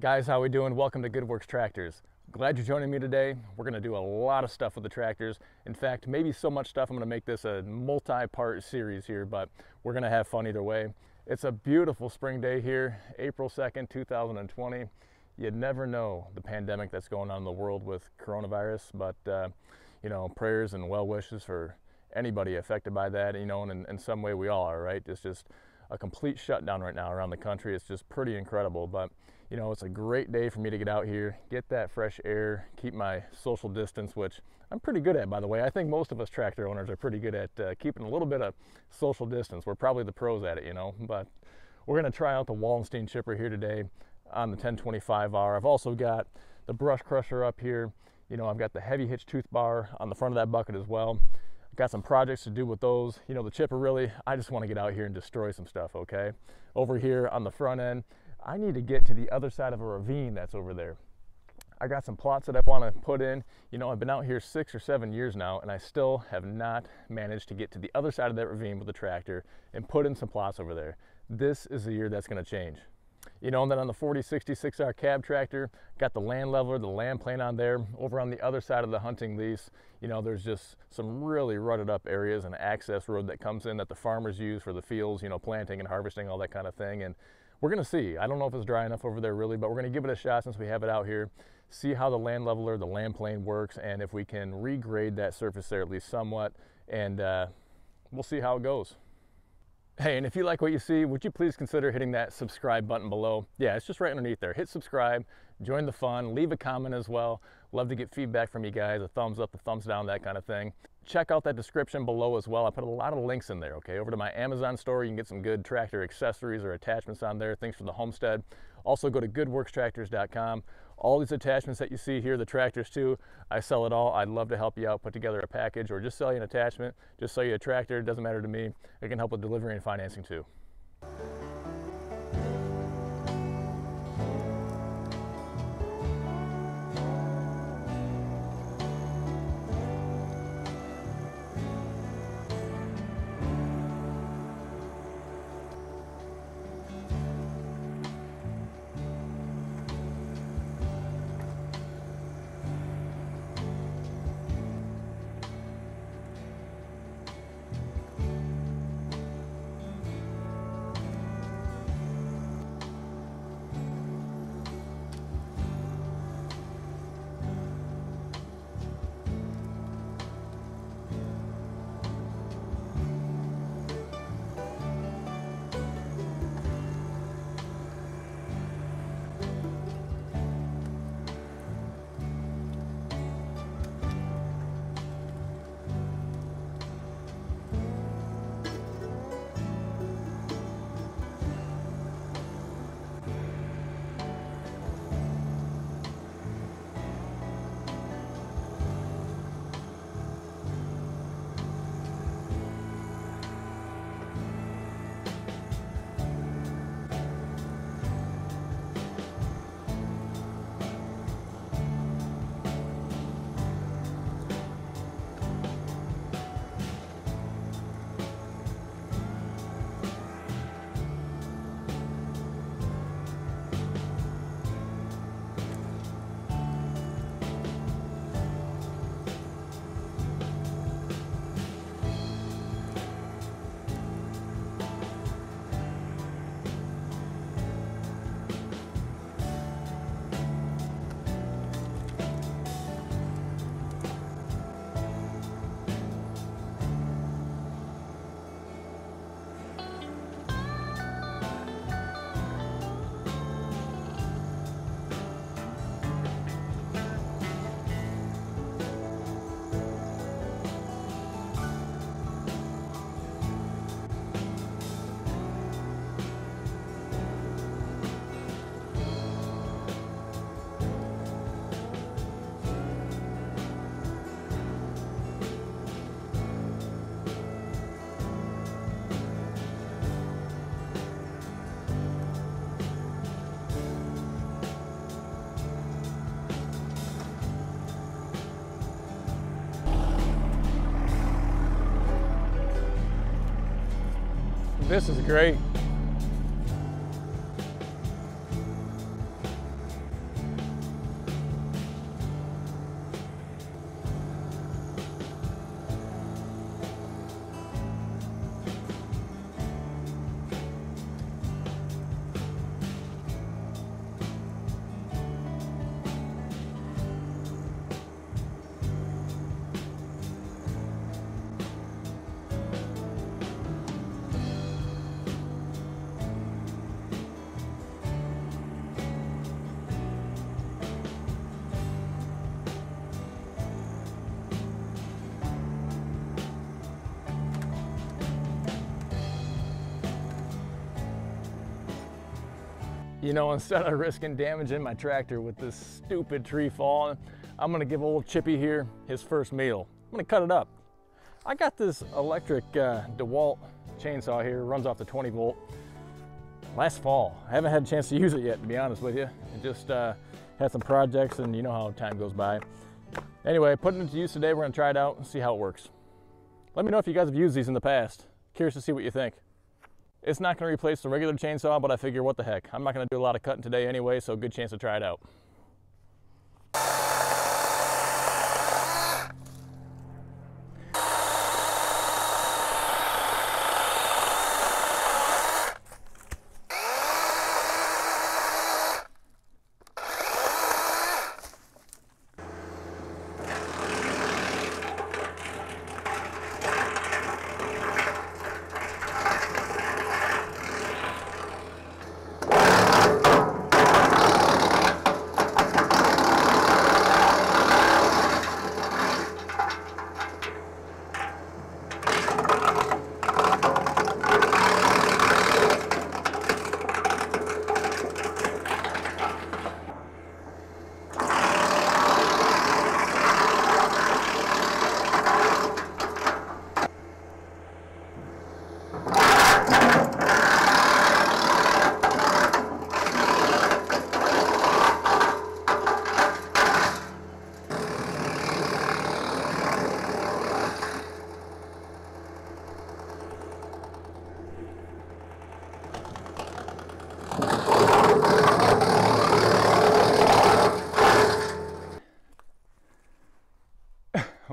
Guys, how are we doing? Welcome to Good Works Tractors. Glad you're joining me today. We're gonna do a lot of stuff with the tractors. In fact, maybe so much stuff I'm gonna make this a multi-part series here, but we're gonna have fun either way. It's a beautiful spring day here, April 2nd, 2020. You never know the pandemic that's going on in the world with coronavirus, but uh, you know, prayers and well wishes for anybody affected by that, you know, and in, in some way we all are, right? It's just a complete shutdown right now around the country. It's just pretty incredible, but you know, it's a great day for me to get out here, get that fresh air, keep my social distance, which I'm pretty good at, by the way. I think most of us tractor owners are pretty good at uh, keeping a little bit of social distance. We're probably the pros at it, you know, but we're gonna try out the Wallenstein chipper here today on the 1025R. I've also got the brush crusher up here. You know, I've got the heavy hitch tooth bar on the front of that bucket as well. I've Got some projects to do with those. You know, the chipper really, I just wanna get out here and destroy some stuff, okay? Over here on the front end, I need to get to the other side of a ravine that's over there. I got some plots that I want to put in. You know, I've been out here six or seven years now, and I still have not managed to get to the other side of that ravine with the tractor and put in some plots over there. This is the year that's going to change. You know, and then on the 4066R cab tractor, got the land leveler, the land plane on there. Over on the other side of the hunting lease, you know, there's just some really rutted up areas and access road that comes in that the farmers use for the fields, you know, planting and harvesting, all that kind of thing. And we're gonna see. I don't know if it's dry enough over there really, but we're gonna give it a shot since we have it out here, see how the land leveler, the land plane works, and if we can regrade that surface there at least somewhat, and uh, we'll see how it goes. Hey, and if you like what you see, would you please consider hitting that subscribe button below? Yeah, it's just right underneath there. Hit subscribe, join the fun, leave a comment as well. Love to get feedback from you guys, a thumbs up, a thumbs down, that kind of thing. Check out that description below as well. I put a lot of links in there, okay? Over to my Amazon store, you can get some good tractor accessories or attachments on there, things for the homestead. Also go to goodworkstractors.com. All these attachments that you see here, the tractors too, I sell it all. I'd love to help you out, put together a package or just sell you an attachment, just sell you a tractor, it doesn't matter to me. I can help with delivery and financing too. This is great. You know, instead of risking damaging my tractor with this stupid tree falling, I'm gonna give old Chippy here his first meal. I'm gonna cut it up. I got this electric uh, DeWalt chainsaw here, runs off the 20 volt. Last fall, I haven't had a chance to use it yet, to be honest with you. Just uh, had some projects and you know how time goes by. Anyway, putting it to use today, we're gonna try it out and see how it works. Let me know if you guys have used these in the past. Curious to see what you think. It's not gonna replace the regular chainsaw, but I figure what the heck. I'm not gonna do a lot of cutting today anyway, so good chance to try it out.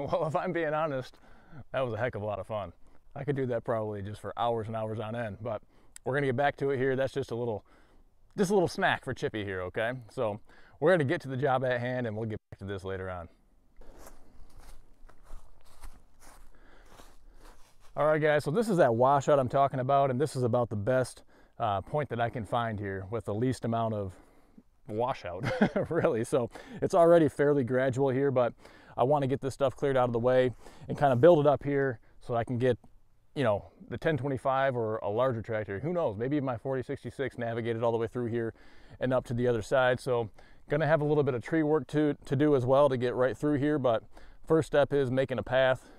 well, if I'm being honest, that was a heck of a lot of fun. I could do that probably just for hours and hours on end, but we're gonna get back to it here. That's just a little, just a little snack for Chippy here, okay? So we're gonna get to the job at hand and we'll get back to this later on. All right, guys, so this is that washout I'm talking about, and this is about the best uh, point that I can find here with the least amount of washout, really. So it's already fairly gradual here, but I want to get this stuff cleared out of the way and kind of build it up here so I can get, you know, the 1025 or a larger tractor. Who knows? Maybe my 4066 navigated all the way through here and up to the other side. So gonna have a little bit of tree work to, to do as well to get right through here. But first step is making a path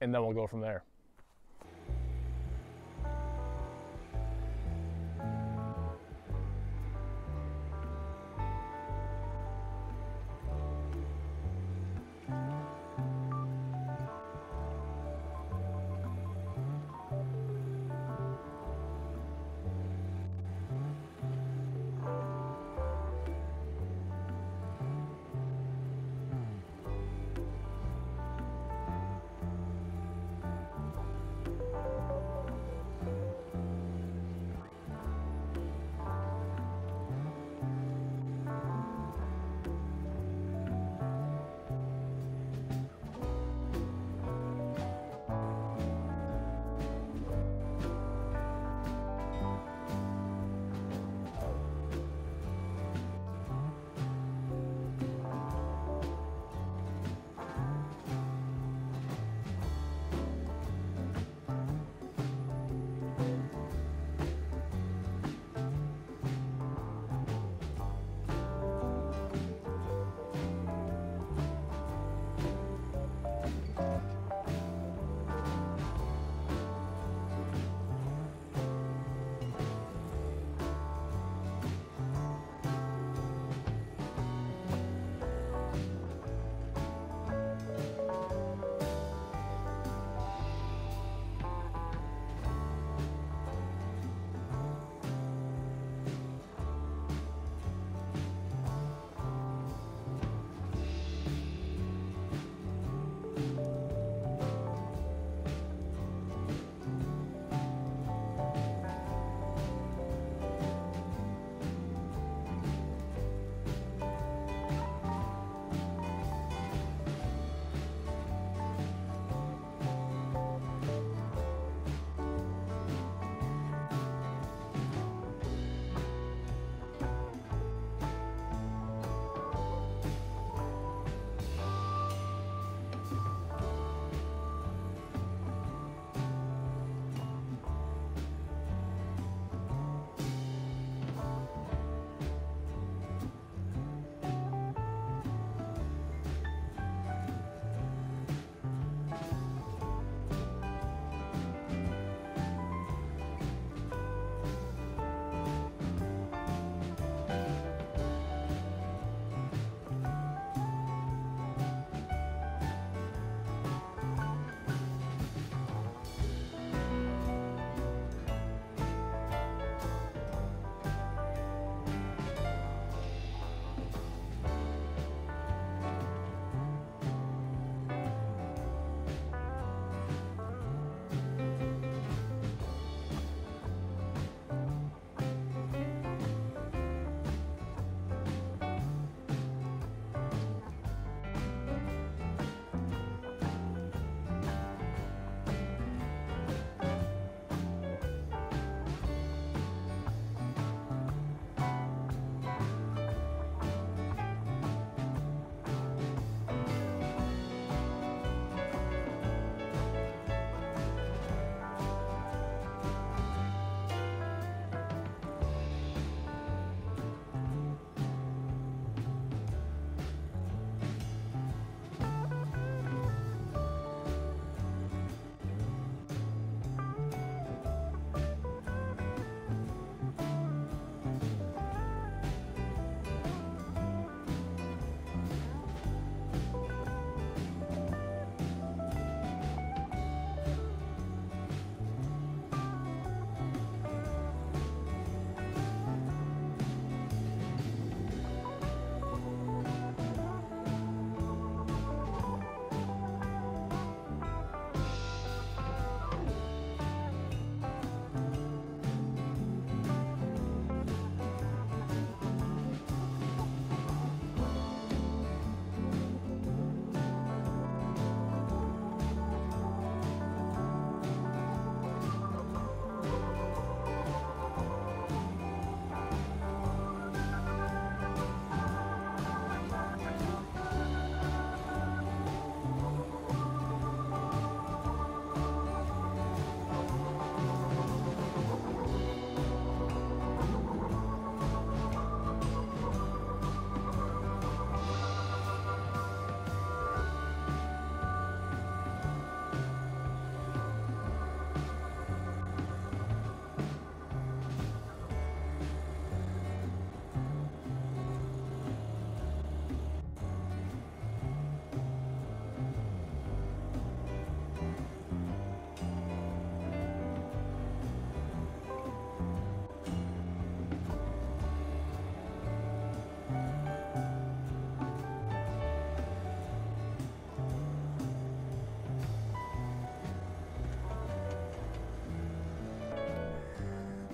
and then we'll go from there.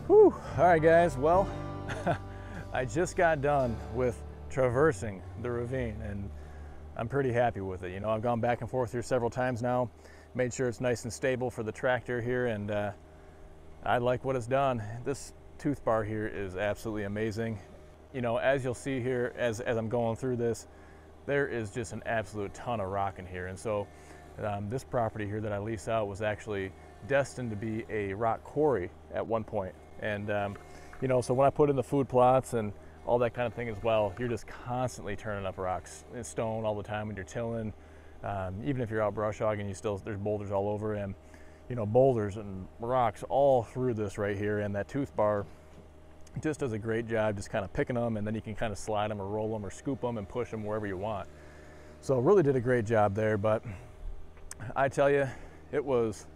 Whew. All right, guys. Well, I just got done with traversing the ravine and I'm pretty happy with it. You know, I've gone back and forth here several times now, made sure it's nice and stable for the tractor here, and uh, I like what it's done. This tooth bar here is absolutely amazing. You know, as you'll see here, as, as I'm going through this, there is just an absolute ton of rock in here. And so um, this property here that I lease out was actually destined to be a rock quarry at one point. And, um, you know, so when I put in the food plots and all that kind of thing as well, you're just constantly turning up rocks and stone all the time when you're tilling. Um, even if you're out brush hogging, you still, there's boulders all over and, you know, boulders and rocks all through this right here. And that tooth bar just does a great job just kind of picking them and then you can kind of slide them or roll them or scoop them and push them wherever you want. So really did a great job there, but I tell you, it was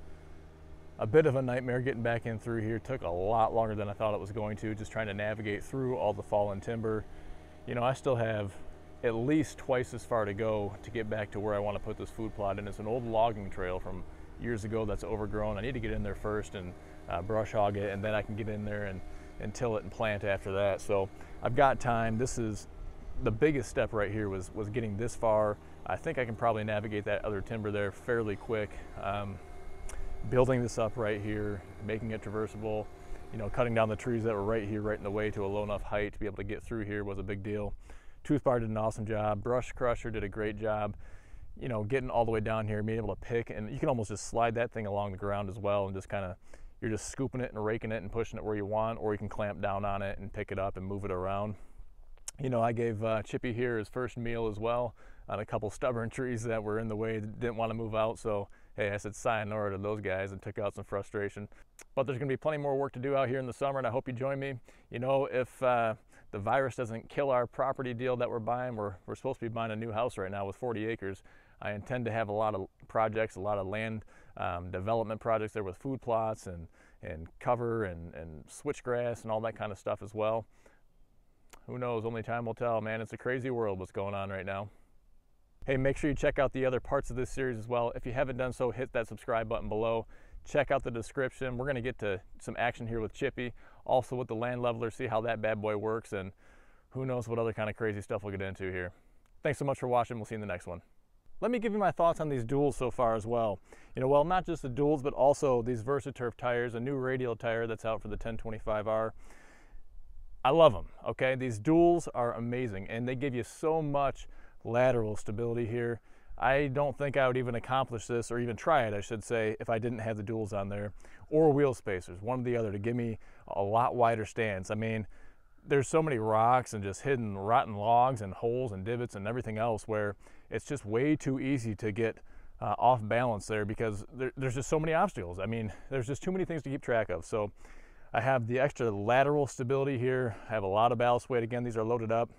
a bit of a nightmare getting back in through here. Took a lot longer than I thought it was going to, just trying to navigate through all the fallen timber. You know, I still have at least twice as far to go to get back to where I want to put this food plot. And it's an old logging trail from years ago that's overgrown. I need to get in there first and uh, brush hog it, and then I can get in there and, and till it and plant after that. So I've got time. This is the biggest step right here was, was getting this far. I think I can probably navigate that other timber there fairly quick. Um, building this up right here, making it traversable, you know, cutting down the trees that were right here, right in the way to a low enough height to be able to get through here was a big deal. Tooth Bar did an awesome job. Brush Crusher did a great job, you know, getting all the way down here, being able to pick, and you can almost just slide that thing along the ground as well and just kind of, you're just scooping it and raking it and pushing it where you want, or you can clamp down on it and pick it up and move it around. You know, I gave uh, Chippy here his first meal as well on a couple stubborn trees that were in the way, didn't want to move out, so hey, I said sayonara to those guys and took out some frustration. But there's going to be plenty more work to do out here in the summer, and I hope you join me. You know, if uh, the virus doesn't kill our property deal that we're buying, we're, we're supposed to be buying a new house right now with 40 acres. I intend to have a lot of projects, a lot of land um, development projects there with food plots and, and cover and, and switchgrass and all that kind of stuff as well. Who knows? Only time will tell, man. It's a crazy world what's going on right now. Hey, make sure you check out the other parts of this series as well. If you haven't done so, hit that subscribe button below. Check out the description. We're gonna get to some action here with Chippy, also with the land leveler, see how that bad boy works, and who knows what other kind of crazy stuff we'll get into here. Thanks so much for watching. We'll see you in the next one. Let me give you my thoughts on these duals so far as well. You know, well, not just the duals, but also these VersaTurf tires, a new radial tire that's out for the 1025R. I love them, okay? These duals are amazing, and they give you so much lateral stability here. I don't think I would even accomplish this, or even try it, I should say, if I didn't have the duals on there, or wheel spacers, one or the other, to give me a lot wider stance. I mean, there's so many rocks and just hidden rotten logs and holes and divots and everything else where it's just way too easy to get uh, off balance there because there, there's just so many obstacles. I mean, there's just too many things to keep track of. So I have the extra lateral stability here. I have a lot of ballast weight. Again, these are loaded up.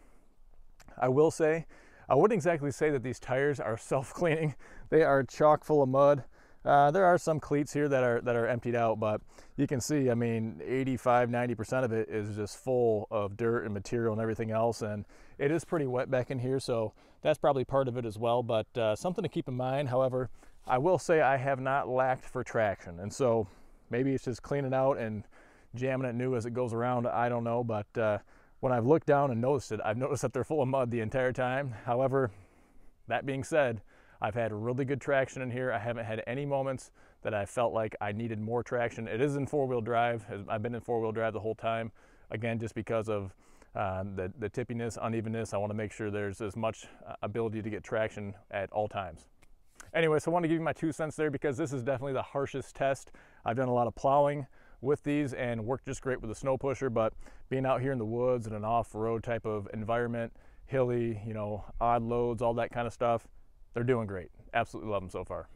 I will say I wouldn't exactly say that these tires are self-cleaning. They are chock full of mud. Uh, there are some cleats here that are that are emptied out, but you can see, I mean, 85, 90% of it is just full of dirt and material and everything else. And it is pretty wet back in here, so that's probably part of it as well. But uh, something to keep in mind, however, I will say I have not lacked for traction. And so maybe it's just cleaning out and jamming it new as it goes around. I don't know, but uh, when I've looked down and noticed it, I've noticed that they're full of mud the entire time. However, that being said, I've had really good traction in here. I haven't had any moments that I felt like I needed more traction. It is in four-wheel drive. I've been in four-wheel drive the whole time. Again, just because of uh, the, the tippiness, unevenness, I want to make sure there's as much uh, ability to get traction at all times. Anyway, so I want to give you my two cents there because this is definitely the harshest test. I've done a lot of plowing with these and work just great with the snow pusher, but being out here in the woods in an off-road type of environment, hilly, you know, odd loads, all that kind of stuff, they're doing great. Absolutely love them so far.